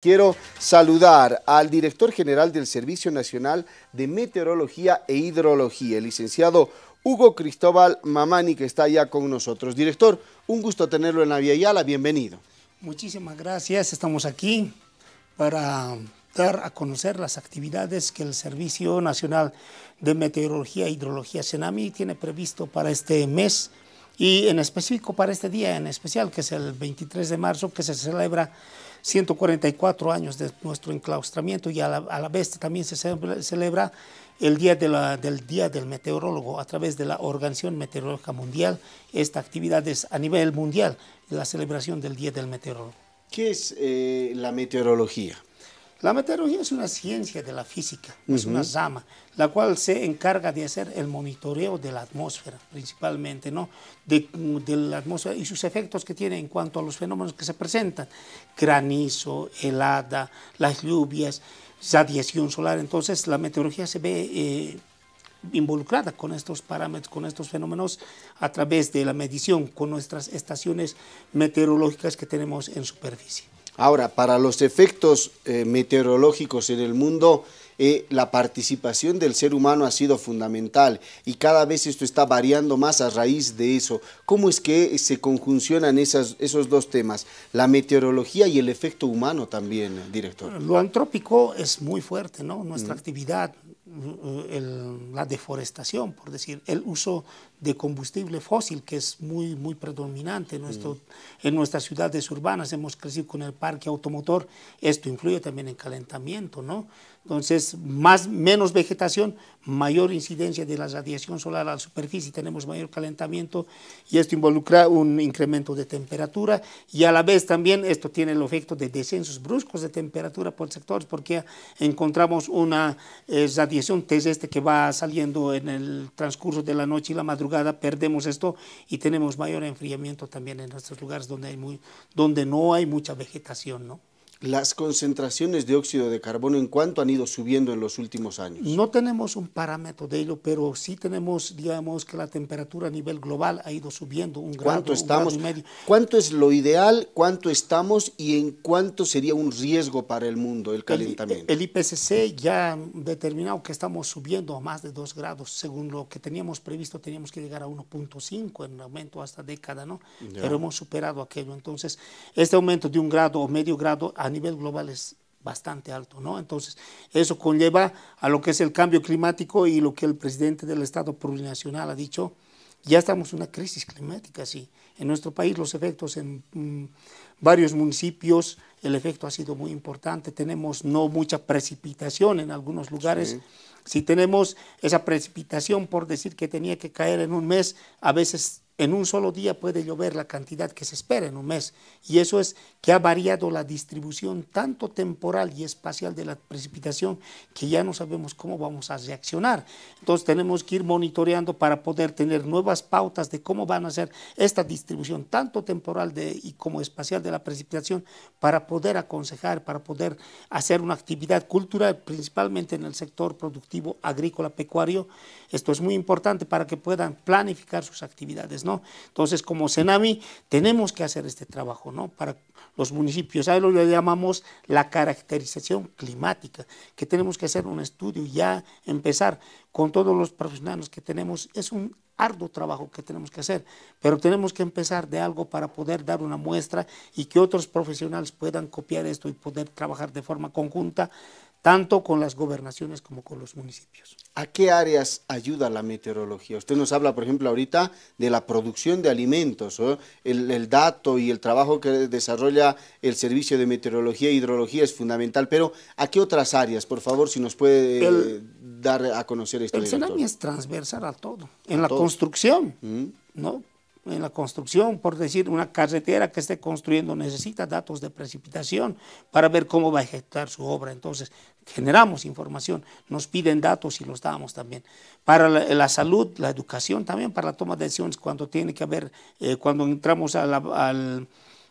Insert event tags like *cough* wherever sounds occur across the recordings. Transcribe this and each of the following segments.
Quiero saludar al director general del Servicio Nacional de Meteorología e Hidrología, el licenciado Hugo Cristóbal Mamani, que está ya con nosotros. Director, un gusto tenerlo en la Vía Yala, bienvenido. Muchísimas gracias, estamos aquí para dar a conocer las actividades que el Servicio Nacional de Meteorología e Hidrología, SENAMI, tiene previsto para este mes y en específico para este día en especial, que es el 23 de marzo, que se celebra 144 años de nuestro enclaustramiento y a la, vez también se celebra el día del Día del Meteorólogo a través de la Organización Meteorológica Mundial. Esta actividad es a nivel mundial, la celebración del Día del Meteorólogo. ¿Qué es eh, la meteorología? La meteorología es una ciencia de la física, es una rama, la cual se encarga de hacer el monitoreo de la atmósfera, principalmente, ¿no? De, la atmósfera y sus efectos que tiene en cuanto a los fenómenos que se presentan, granizo, helada, las lluvias, radiación solar. Entonces, la meteorología se ve eh, involucrada con estos parámetros, con estos fenómenos a través de la medición con nuestras estaciones meteorológicas que tenemos en superficie. Ahora, para los efectos eh, meteorológicos en el mundo, eh, la participación del ser humano ha sido fundamental y cada vez esto está variando más a raíz de eso. ¿Cómo es que se conjuncionan esas, esos dos temas, la meteorología y el efecto humano también, director? Lo antrópico es muy fuerte, ¿no? Nuestra actividad, la deforestación, por decir, el uso de combustible fósil, que es muy, muy predominante en, nuestro, en nuestras ciudades urbanas, hemos crecido con el parque automotor, esto influye también en calentamiento, ¿no? Entonces, más, menos vegetación, mayor incidencia de la radiación solar a la superficie, tenemos mayor calentamiento y esto involucra un incremento de temperatura y a la vez también esto tiene el efecto de descensos bruscos de temperatura por sectores porque encontramos una eh, radiación terrestre que va saliendo en el transcurso de la noche y la madrugada, perdemos esto y tenemos mayor enfriamiento también en nuestros lugares donde, hay muy, donde no hay mucha vegetación, ¿no? Las concentraciones de óxido de carbono en cuánto han ido subiendo en los últimos años? No tenemos un parámetro de ello, pero sí tenemos, digamos, que la temperatura a nivel global ha ido subiendo un ¿Cuánto grado, estamos? Un medio. ¿Cuánto es lo ideal? ¿Cuánto estamos? ¿Y en cuánto sería un riesgo para el mundo el calentamiento? El, IPCC ya ha determinado que estamos subiendo a más de 2 grados. Según lo que teníamos previsto, teníamos que llegar a 1.5 en aumento hasta década, ¿no? Pero hemos superado aquello. Entonces, este aumento de un grado o medio grado a nivel global es bastante alto, ¿no? Entonces, eso conlleva a lo que es el cambio climático y lo que el presidente del Estado plurinacional ha dicho, ya estamos en una crisis climática, sí. En nuestro país los efectos en mm, varios municipios, el efecto ha sido muy importante, tenemos no mucha precipitación en algunos lugares. Si tenemos esa precipitación, por decir que tenía que caer en un mes, a veces en un solo día puede llover la cantidad que se espera en un mes. Y eso es que ha variado la distribución tanto temporal y espacial de la precipitación que ya no sabemos cómo vamos a reaccionar. Entonces tenemos que ir monitoreando para poder tener nuevas pautas de cómo van a ser esta distribución tanto temporal y como espacial de la precipitación para poder aconsejar, para poder hacer una actividad cultural, principalmente en el sector productivo agrícola pecuario. Esto es muy importante para que puedan planificar sus actividades. Entonces, como CENAMI, tenemos que hacer este trabajo, ¿no? Para los municipios, a lo llamamos la caracterización climática, que tenemos que hacer un estudio, ya empezar con todos los profesionales que tenemos, es un arduo trabajo que tenemos que hacer, pero tenemos que empezar de algo para poder dar una muestra y que otros profesionales puedan copiar esto y poder trabajar de forma conjunta tanto con las gobernaciones como con los municipios. ¿A qué áreas ayuda la meteorología? Usted nos habla, por ejemplo, ahorita de la producción de alimentos, el, dato y el trabajo que desarrolla el Servicio de Meteorología e Hidrología es fundamental, pero ¿a qué otras áreas, por favor, si nos puede eh, dar a conocer esto? El CENAMI es transversal a todo, en la construcción, mm. ¿no? En la construcción, por decir, una carretera que esté construyendo necesita datos de precipitación para ver cómo va a ejecutar su obra. Entonces, generamos información, nos piden datos y los damos también. Para la, salud, la educación también, para la toma de decisiones, cuando tiene que haber, eh, cuando entramos al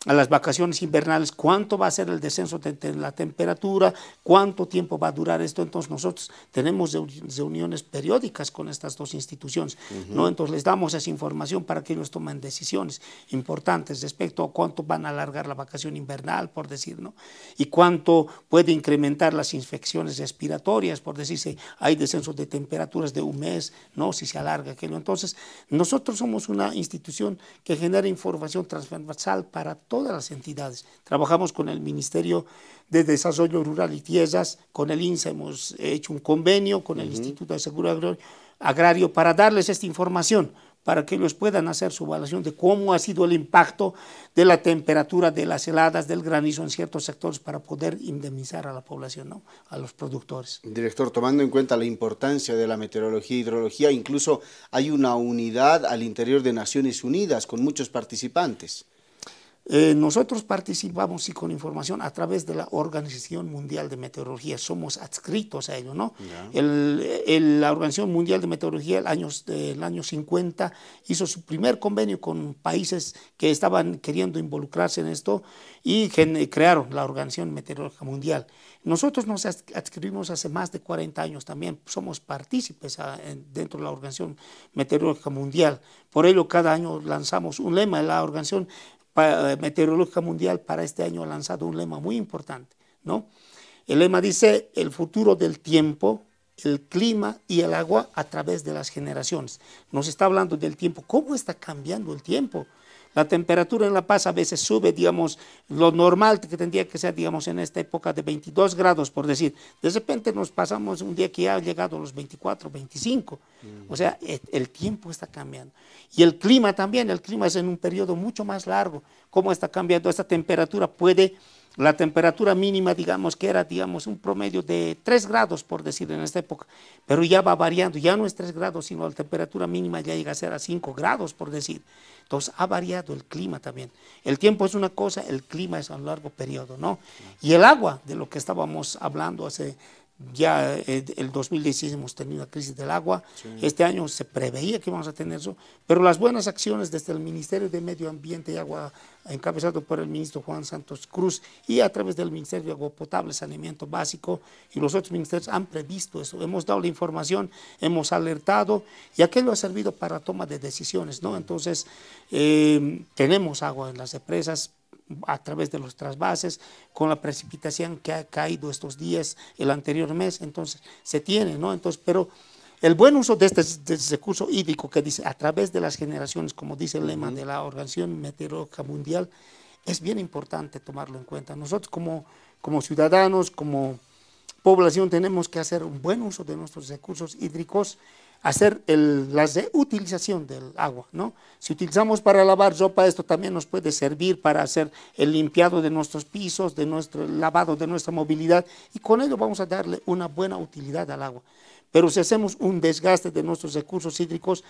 a las vacaciones invernales, cuánto va a ser el descenso de, la temperatura, cuánto tiempo va a durar esto. Entonces nosotros tenemos reuniones periódicas con estas dos instituciones, ¿no? Entonces les damos esa información para que ellos tomen decisiones importantes respecto a cuánto van a alargar la vacación invernal, por decir, ¿no? Y cuánto puede incrementar las infecciones respiratorias, por decirse, hay descenso de temperaturas de un mes, ¿no? Si se alarga aquello. Entonces, nosotros somos una institución que genera información transversal para todos todas las entidades. Trabajamos con el Ministerio de Desarrollo Rural y Tierras, con el INSA hemos hecho un convenio con el Instituto de Seguro Agrario para darles esta información, para que ellos puedan hacer su evaluación de cómo ha sido el impacto de la temperatura, de las heladas, del granizo en ciertos sectores para poder indemnizar a la población, ¿no? a los productores. Director, tomando en cuenta la importancia de la meteorología e hidrología, incluso hay una unidad al interior de Naciones Unidas con muchos participantes. Eh, nosotros participamos sí, con información a través de la Organización Mundial de Meteorología, somos adscritos a ello, ¿no? El, la Organización Mundial de Meteorología el año, el año 50 hizo su primer convenio con países que estaban queriendo involucrarse en esto y crearon la Organización Meteorológica Mundial. Nosotros nos adscribimos hace más de 40 años también, somos partícipes dentro de la Organización Meteorológica Mundial. Por ello, cada año lanzamos un lema, la Organización Meteorológica Mundial para este año ha lanzado un lema muy importante, ¿no? El lema dice el futuro del tiempo, el clima y el agua a través de las generaciones. Nos está hablando del tiempo, cómo está cambiando el tiempo. La temperatura en La Paz a veces sube, digamos, lo normal que tendría que ser, digamos, en esta época de 22 grados, por decir. De repente nos pasamos un día que ya ha llegado a los 24, 25. O sea, el tiempo está cambiando. Y el clima también, el clima es en un periodo mucho más largo. ¿Cómo está cambiando? Esta temperatura puede la temperatura mínima, digamos que era, digamos, un promedio de 3 grados, por decir, en esta época, pero ya va variando, ya no es 3 grados, sino la temperatura mínima ya llega a ser a 5 grados, por decir. Entonces ha variado el clima también. El tiempo es una cosa, el clima es a un largo periodo, ¿no? Y el agua, de lo que estábamos hablando hace ya eh, el 2016 hemos tenido la crisis del agua, este año se preveía que íbamos a tener eso, pero las buenas acciones desde el Ministerio de Medio Ambiente y Agua, encabezado por el ministro Juan Santos Cruz, y a través del Ministerio de Agua Potable, Saneamiento Básico, y los otros ministerios han previsto eso, hemos dado la información, hemos alertado, y aquello ha servido para toma de decisiones, ¿no? Entonces, eh, tenemos agua en las empresas, a través de los trasvases, con la precipitación que ha caído estos días, el anterior mes, entonces se tiene, ¿no? Entonces, pero el buen uso de este, recurso hídrico que dice a través de las generaciones, como dice el lema de la Organización Meteorológica Mundial, es bien importante tomarlo en cuenta. Nosotros como, como ciudadanos, como población, tenemos que hacer un buen uso de nuestros recursos hídricos hacer el, la reutilización del agua, ¿no? Si utilizamos para lavar ropa, esto también nos puede servir para hacer el limpiado de nuestros pisos, de nuestro lavado de nuestra movilidad, y con ello vamos a darle una buena utilidad al agua. Pero si hacemos un desgaste de nuestros recursos hídricos,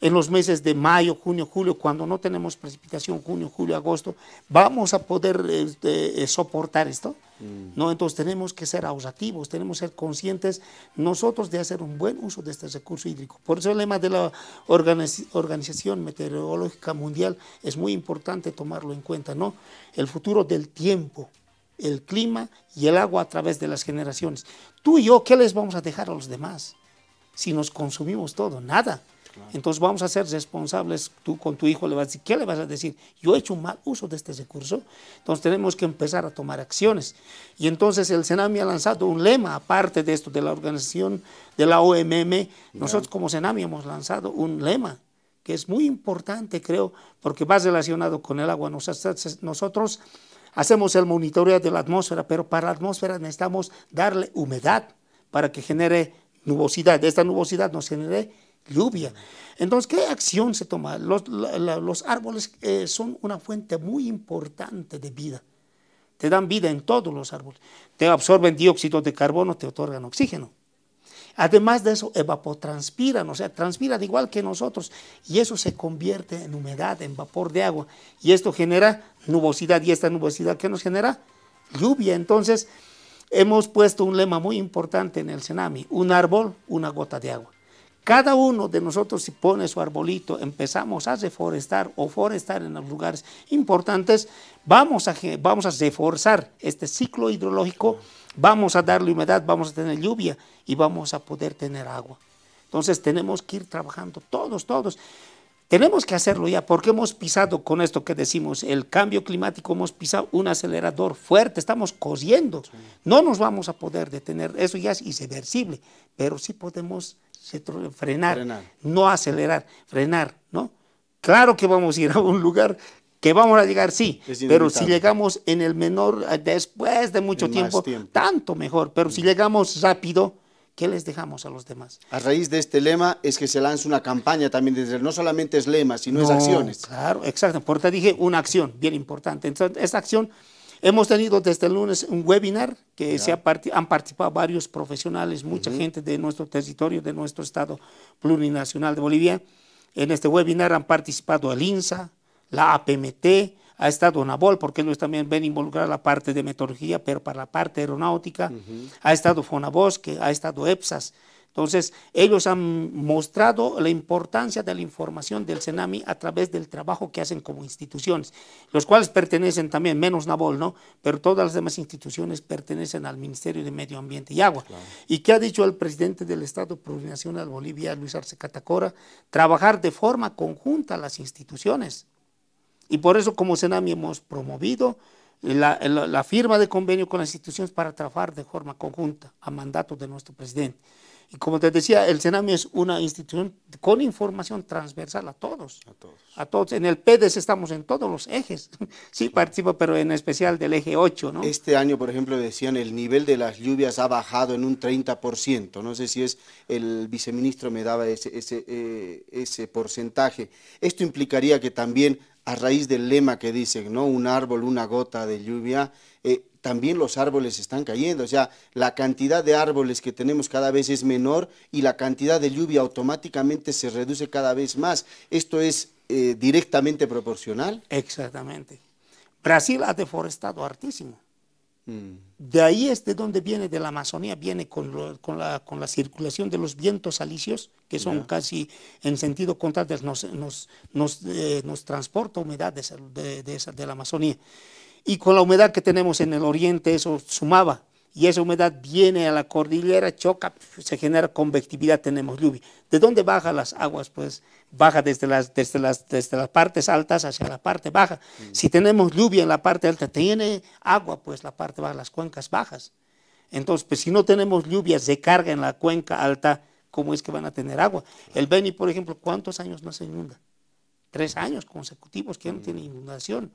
en los meses de mayo, junio, julio, cuando no tenemos precipitación, junio, julio, agosto, vamos a poder este, eh, soportar esto. Mm. ¿no? Entonces tenemos que ser ahorrativos, tenemos que ser conscientes nosotros de hacer un buen uso de este recurso hídrico. Por eso el lema de la Organización Meteorológica Mundial es muy importante tomarlo en cuenta, ¿no? El futuro del tiempo, el clima y el agua a través de las generaciones. Tú y yo, ¿qué les vamos a dejar a los demás? Si nos consumimos todo, nada. Entonces vamos a ser responsables, tú con tu hijo le vas a decir, ¿qué le vas a decir? Yo he hecho un mal uso de este recurso, entonces tenemos que empezar a tomar acciones. Y entonces el Senami ha lanzado un lema, aparte de esto, de la organización de la OMM, nosotros como Senami hemos lanzado un lema que es muy importante, creo, porque va relacionado con el agua. Nosotros hacemos el monitoreo de la atmósfera, pero para la atmósfera necesitamos darle humedad para que genere nubosidad. Esta nubosidad nos genere lluvia. Entonces, ¿qué acción se toma? Los, los árboles eh, son una fuente muy importante de vida. Te dan vida en todos los árboles. Te absorben dióxido de carbono, te otorgan oxígeno. Además de eso, evapotranspiran, o sea, transpiran igual que nosotros. Y eso se convierte en humedad, en vapor de agua. Y esto genera nubosidad. ¿Y esta nubosidad qué nos genera? Lluvia. Entonces, hemos puesto un lema muy importante en el Senami. Un árbol, una gota de agua cada uno de nosotros si pone su arbolito, empezamos a reforestar o forestar en los lugares importantes, vamos a, vamos a reforzar este ciclo hidrológico, vamos a darle humedad, vamos a tener lluvia y vamos a poder tener agua. Entonces tenemos que ir trabajando todos, todos. Tenemos que hacerlo ya porque hemos pisado con esto que decimos, el cambio climático, hemos pisado un acelerador fuerte, estamos cosiendo. No nos vamos a poder detener, eso ya es irreversible, pero sí podemos frenar, no acelerar, frenar, ¿no? Claro que vamos a ir a un lugar que vamos a llegar, sí, pero si llegamos en el menor, después de mucho tiempo, tanto mejor, pero si llegamos rápido, ¿Qué les dejamos a los demás? A raíz de este lema es que se lanza una campaña también desde no solamente es lema, sino es acciones. Claro, exacto. Por te dije una acción bien importante. Entonces, esta acción hemos tenido desde el lunes un webinar que se han participado varios profesionales, mucha gente de nuestro territorio, de nuestro estado plurinacional de Bolivia. En este webinar han participado el INSA, la APMT, ha estado NABOL, porque ellos también ven involucrar la parte de metodología, pero para la parte aeronáutica, ha estado Fonabosque, ha estado EPSAS. Entonces, ellos han mostrado la importancia de la información del CENAMI a través del trabajo que hacen como instituciones, los cuales pertenecen también, menos NABOL, ¿no? Pero todas las demás instituciones pertenecen al Ministerio de Medio Ambiente y Agua. ¿Y qué ha dicho el presidente del Estado Plurinacional Bolivia, Luis Arce Catacora? Trabajar de forma conjunta las instituciones. Y por eso como Senami hemos promovido la, firma de convenio con las instituciones para trabajar de forma conjunta a mandato de nuestro presidente. Y como te decía, el Senami es una institución con información transversal a todos. A todos. A todos. En el PEDES estamos en todos los ejes. *laughs* Sí, participo, pero en especial del eje 8, ¿no? Este año, por ejemplo, decían el nivel de las lluvias ha bajado en un 30%. No sé si es el viceministro me daba ese, ese, eh, ese porcentaje. Esto implicaría que también a raíz del lema que dicen, ¿no? Un árbol, una gota de lluvia, también los árboles están cayendo. O sea, la cantidad de árboles que tenemos cada vez es menor y la cantidad de lluvia automáticamente se reduce cada vez más. ¿Esto es eh, directamente proporcional? Exactamente. Brasil ha deforestado hartísimo. Mm. De ahí es de donde viene, de la Amazonía, viene con, con, la, con la, circulación de los vientos alisios, que son casi en sentido contrario, nos, nos, nos, eh, nos transporta humedad de, de la Amazonía. Y con la humedad que tenemos en el oriente, eso sumaba y esa humedad viene a la cordillera, choca, se genera convectividad, tenemos lluvia. ¿De dónde bajan las aguas? Pues baja desde las, desde las, desde las partes altas hacia la parte baja. Mm. Si tenemos lluvia en la parte alta, tiene agua, pues la parte baja, las cuencas bajas. Entonces, pues si no tenemos lluvia, se carga en la cuenca alta, ¿cómo es que van a tener agua? El Beni, por ejemplo, ¿cuántos años no se inunda? Tres años consecutivos que no mm. tiene inundación.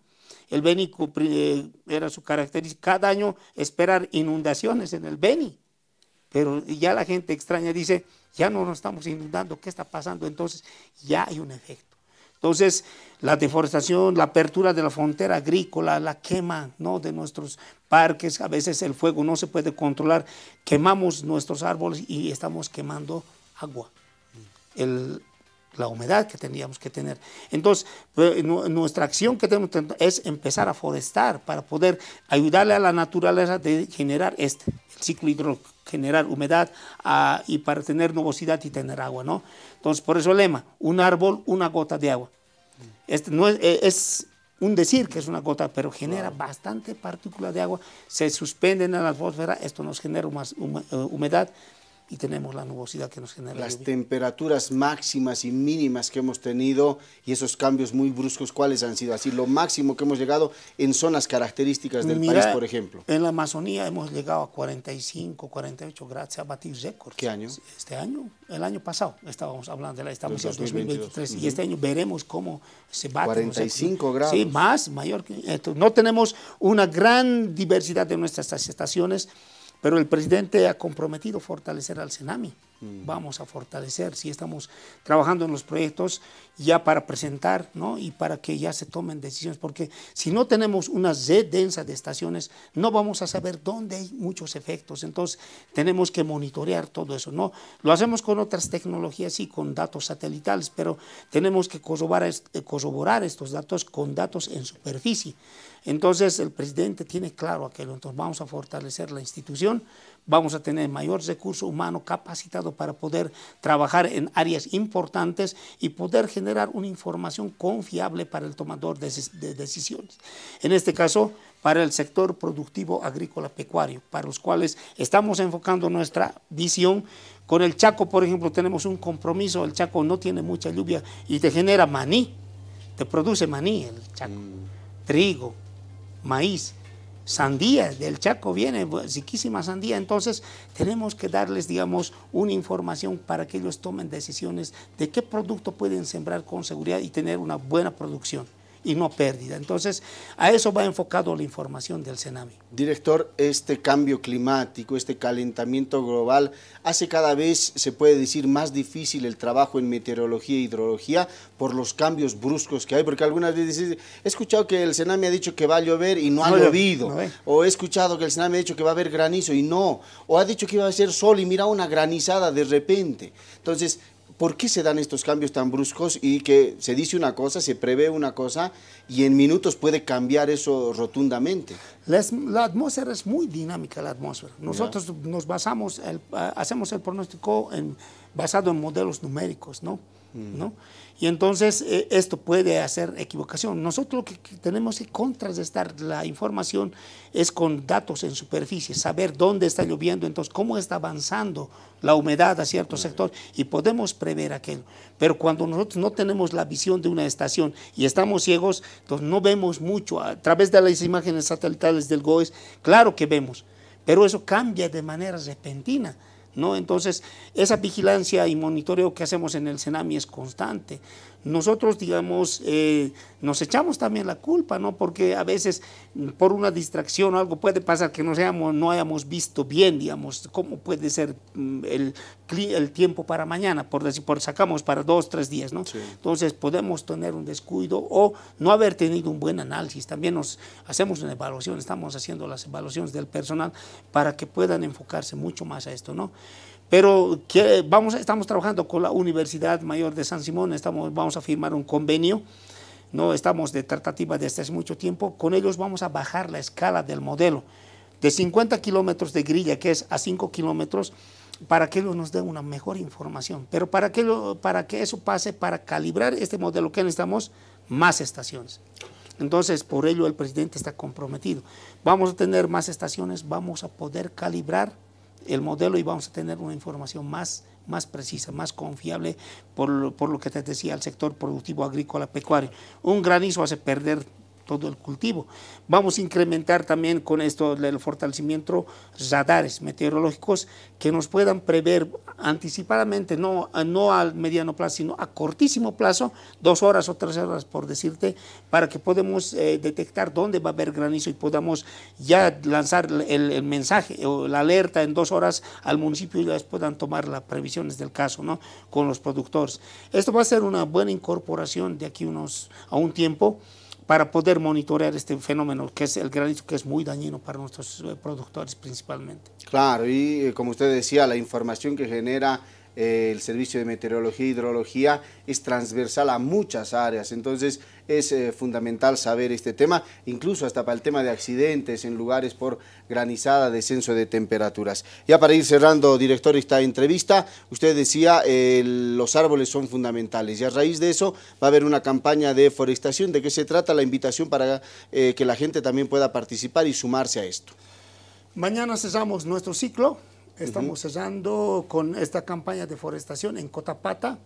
El Beni eh, era su característica, cada año esperar inundaciones en el Beni. Pero ya la gente extraña dice, ya no nos estamos inundando, ¿qué está pasando? Entonces ya hay un efecto. Entonces, la deforestación, la apertura de la frontera agrícola, la quema ¿no? de nuestros parques, a veces el fuego no se puede controlar, quemamos nuestros árboles y estamos quemando agua. El, la humedad que tendríamos que tener. Entonces, pues, nuestra acción que tenemos es empezar a forestar para poder ayudarle a la naturaleza de generar este, el ciclo hidro, generar humedad ah, y para tener nubosidad y tener agua, ¿no? Entonces, por eso el lema, un árbol, una gota de agua. Este no es, eh, es un decir que es una gota, pero genera bastante partícula de agua, se suspenden en la atmósfera, esto nos genera más eh, humedad, y tenemos la nubosidad que nos genera. Las temperaturas máximas y mínimas que hemos tenido y esos cambios muy bruscos, ¿cuáles han sido? Así, lo máximo que hemos llegado en zonas características del país, por ejemplo. En la Amazonía hemos llegado a 45, 48 grados, se ha batido récords. ¿Qué año? Este año, el año pasado, estábamos hablando de la estamos en 2023 y este año veremos cómo se bate. 45 grados. Sí, más, mayor que. No tenemos una gran diversidad de nuestras estaciones, pero el presidente ha comprometido fortalecer al CENAMI. Mm. Vamos a fortalecer, si estamos trabajando en los proyectos ya para presentar ¿no? y para que ya se tomen decisiones, porque si no tenemos una red densa de estaciones, no vamos a saber dónde hay muchos efectos. Entonces, tenemos que monitorear todo eso. ¿no? Lo hacemos con otras tecnologías y con datos satelitales, pero tenemos que corroborar, corroborar estos datos con datos en superficie. Entonces el presidente tiene claro aquello, entonces vamos a fortalecer la institución, vamos a tener mayor recurso humano capacitado para poder trabajar en áreas importantes y poder generar una información confiable para el tomador de, decisiones. En este caso, para el sector productivo agrícola pecuario, para los cuales estamos enfocando nuestra visión. Con el Chaco, por ejemplo, tenemos un compromiso, el Chaco no tiene mucha lluvia y te genera maní, te produce maní el Chaco, mm. trigo, maíz sandía, del Chaco viene riquísima sandía, entonces tenemos que darles, digamos, una información para que ellos tomen decisiones de qué producto pueden sembrar con seguridad y tener una buena producción y no pérdida. Entonces, a eso va enfocado la información del CENAMI. Director, este cambio climático, este calentamiento global, hace cada vez, se puede decir, más difícil el trabajo en meteorología e hidrología por los cambios bruscos que hay, porque algunas veces he escuchado que el CENAMI ha dicho que va a llover y no ha llovido, o he escuchado que el CENAMI ha dicho que va a haber granizo y no, o ha dicho que iba a ser sol y mira una granizada de repente. Entonces, ¿Por qué se dan estos cambios tan bruscos y que se dice una cosa, se prevé una cosa y en minutos puede cambiar eso rotundamente? La, atmósfera es muy dinámica, la atmósfera. Nosotros nos basamos, hacemos el pronóstico en, basado en modelos numéricos, ¿no? ¿No? Y entonces eh, esto puede hacer equivocación. Nosotros lo que, tenemos que contrarrestar la información es con datos en superficie, saber dónde está lloviendo, entonces cómo está avanzando la humedad a cierto sector y podemos prever aquello. Pero cuando nosotros no tenemos la visión de una estación y estamos ciegos, entonces no vemos mucho. A través de las imágenes satelitales del GOES, claro que vemos, pero eso cambia de manera repentina. ¿No? Entonces, esa vigilancia y monitoreo que hacemos en el CENAMI es constante nosotros, digamos, eh, nos echamos también la culpa, ¿no? Porque a veces por una distracción o algo puede pasar que no, seamos, no hayamos visto bien, digamos, cómo puede ser mm, el, el tiempo para mañana, por decir, por sacamos para dos, tres días, ¿no? Entonces podemos tener un descuido o no haber tenido un buen análisis. También nos hacemos una evaluación, estamos haciendo las evaluaciones del personal para que puedan enfocarse mucho más a esto, ¿no? Pero vamos, estamos trabajando con la Universidad Mayor de San Simón, estamos, vamos a firmar un convenio, no estamos de tratativa desde hace mucho tiempo, con ellos vamos a bajar la escala del modelo de 50 kilómetros de grilla, que es a 5 kilómetros, para que ellos nos den una mejor información. Pero para que, para que eso pase, para calibrar este modelo, que necesitamos? Más estaciones. Entonces, por ello el presidente está comprometido. Vamos a tener más estaciones, vamos a poder calibrar el modelo y vamos a tener una información más, más precisa, más confiable por, por lo que te decía el sector productivo agrícola pecuario. Un granizo hace perder todo el cultivo. Vamos a incrementar también con esto el fortalecimiento radares meteorológicos que nos puedan prever anticipadamente, no, no al mediano plazo, sino a cortísimo plazo, dos horas o tres horas por decirte, para que podamos eh, detectar dónde va a haber granizo y podamos ya lanzar el, mensaje o la alerta en dos horas al municipio y les puedan tomar las previsiones del caso ¿no? con los productores. Esto va a ser una buena incorporación de aquí unos, a un tiempo para poder monitorear este fenómeno que es el granizo, que es muy dañino para nuestros eh, productores principalmente. Claro, y eh, como usted decía, la información que genera el Servicio de Meteorología e Hidrología es transversal a muchas áreas, entonces es eh, fundamental saber este tema, incluso hasta para el tema de accidentes en lugares por granizada, descenso de temperaturas. Ya para ir cerrando, director, esta entrevista, usted decía eh, los árboles son fundamentales y a raíz de eso va a haber una campaña de forestación. ¿De qué se trata la invitación para eh, que la gente también pueda participar y sumarse a esto? Mañana cesamos nuestro ciclo Estamos cerrando con esta campaña de forestación en Cotapata.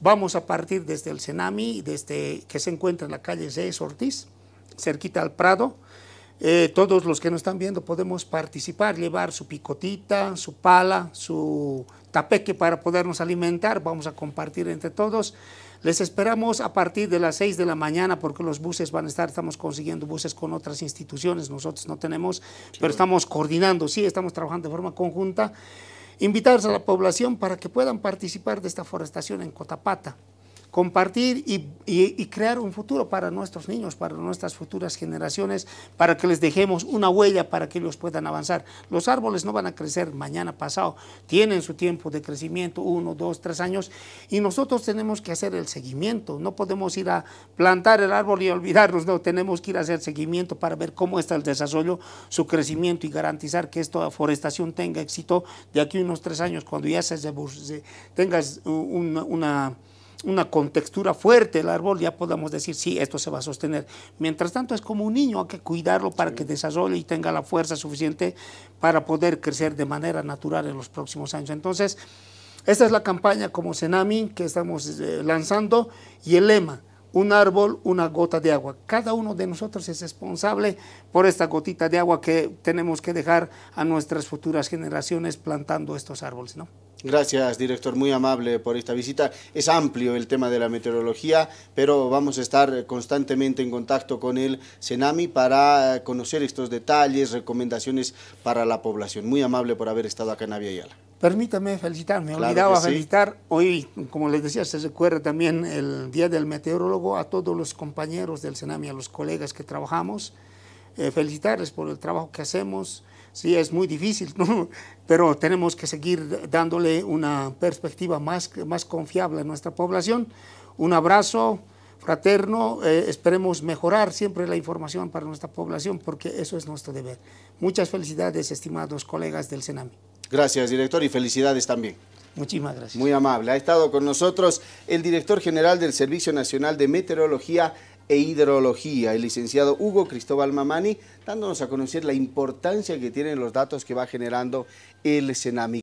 Vamos a partir desde el Senami, desde que se encuentra en la calle C. Ortiz, cerquita al Prado. Eh, todos los que nos están viendo podemos participar, llevar su picotita, su pala, su tapeque para podernos alimentar. Vamos a compartir entre todos. Les esperamos a partir de las 6 de la mañana porque los buses van a estar, estamos consiguiendo buses con otras instituciones, nosotros no tenemos, pero estamos coordinando, sí, estamos trabajando de forma conjunta. Invitarles a la población para que puedan participar de esta forestación en Cotapata. Compartir y, crear un futuro para nuestros niños, para nuestras futuras generaciones, para que les dejemos una huella para que ellos puedan avanzar. Los árboles no van a crecer mañana pasado, tienen su tiempo de crecimiento, uno, dos, tres años, y nosotros tenemos que hacer el seguimiento. No podemos ir a plantar el árbol y olvidarnos, no, tenemos que ir a hacer seguimiento para ver cómo está el desarrollo, su crecimiento y garantizar que esta forestación tenga éxito de aquí a unos tres años, cuando ya se, tengas una una contextura fuerte el árbol, ya podamos decir, sí, esto se va a sostener. Mientras tanto, es como un niño, hay que cuidarlo para que desarrolle y tenga la fuerza suficiente para poder crecer de manera natural en los próximos años. Entonces, esta es la campaña como Senami que estamos eh, lanzando y el lema, un árbol, una gota de agua. Cada uno de nosotros es responsable por esta gotita de agua que tenemos que dejar a nuestras futuras generaciones plantando estos árboles, ¿no? Gracias, director, muy amable por esta visita. Es amplio el tema de la meteorología, pero vamos a estar constantemente en contacto con el Senami para conocer estos detalles, recomendaciones para la población. Muy amable por haber estado acá en Aviala. Permítame felicitar, me olvidaba felicitar. Hoy, como les decía, se recuerda también el Día del Meteorólogo a todos los compañeros del Senami, a los colegas que trabajamos. Eh, felicitarles por el trabajo que hacemos Sí, es muy difícil, pero tenemos que seguir dándole una perspectiva más, más confiable a nuestra población. Un abrazo fraterno, eh, esperemos mejorar siempre la información para nuestra población porque eso es nuestro deber. Muchas felicidades, estimados colegas del Senami. Gracias, director, y felicidades también. Muchísimas gracias. Muy amable. Ha estado con nosotros el director general del Servicio Nacional de Meteorología, e Hidrología, el licenciado Hugo Cristóbal Mamani, dándonos a conocer la importancia que tienen los datos que va generando el CENAMI.